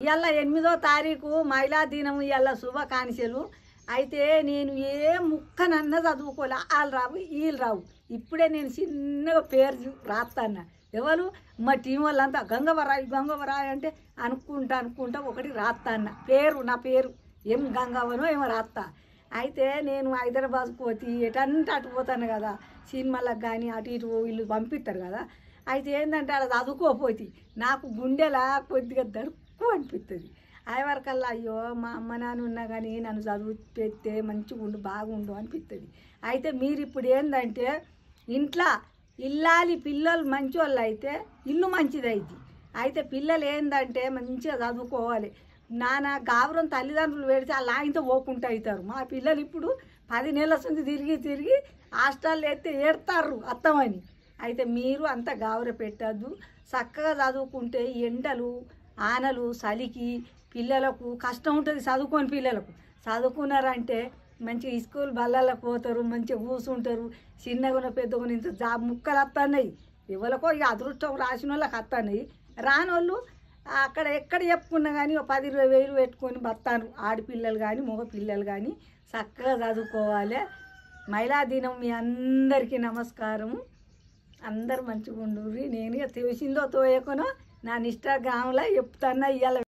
ఇవాళ ఎనిమిదో తారీఖు మహిళా దినం ఇవాళ శుభాకాంక్షలు. అయితే నేను ఏ ముక్కనన్న చదువుకోలే. వాళ్ళు రావు వీళ్ళు రావు. ఇప్పుడే నేను చిన్నగా పేరు రాస్తాను ఎవరు? మా టీం వాళ్ళంతా గంగవరాయి గంగవరాయి అంటే అనుకుంటా అనుకుంటా ఒకటి రాస్తాను పేరు నా పేరు. ఏం గంగవనో ఏమో రాస్తా అయితే నేను హైదరాబాద్ పోతే ఎటంటే అటు పోతాను కదా. సినిమాలకు కానీ అటు ఇటు వీళ్ళు పంపిస్తారు కదా. అయితే ఏంటంటే అలా చదువుకోపోతే నాకు గుండెలా కొద్దిగా దడుకు అనిపిస్తుంది వరకల్లా అయ్యో మా అమ్మ నాన్న ఉన్నా కానీ నన్ను చదువు పెడితే మంచిగా ఉండు బాగుండు అనిపిస్తుంది అయితే మీరు ఇప్పుడు ఏంటంటే ఇంట్లో ఇల్లాలి పిల్లలు మంచోళ్ళు అయితే ఇల్లు మంచిది అయితే పిల్లలు ఏంటంటే మంచిగా చదువుకోవాలి. నాన్న గాబరం తల్లిదండ్రులు పెడితే అలా ఆయనతో పోకుండా అవుతారు మా పిల్లలు ఇప్పుడు పది నెలల నుంచి తిరిగి తిరిగి హాస్టల్లో ఎత్తే ఏడతారు అత్తమని. అయితే మీరు అంత గాబర పెట్టద్దు. చక్కగా చదువుకుంటే ఎండలు ఆనలు చలికి పిల్లలకు కష్టం ఉంటుంది చదువుకోని పిల్లలకు. చదువుకున్నారంటే మంచిగా స్కూల్ బల్లలకు పోతారు మంచిగా కూర్చుంటారు చిన్నగా పెద్దగా ఇంత జాబ్ ముక్కలు వస్తున్నాయి ఎవరికో ఇక అదృష్టం రాసిన వాళ్ళకి వస్తున్నాయి రాని వాళ్ళు అక్కడ ఎక్కడ చెప్పుకున్నా కానీ ఒక పది ఇరవై వేలు పెట్టుకొని బతాను ఆడపిల్లలు కానీ మగ పిల్లలు కానీ చక్కగా చదువుకోవాలి. మహిళా దినం మీ అందరికీ నమస్కారము. అందరు మంచిగా ఉండుర్రి నేను తెలిసిందో తోయకునో నా ఇన్స్టాగ్రామ్లో చెప్తాను ఇవాళ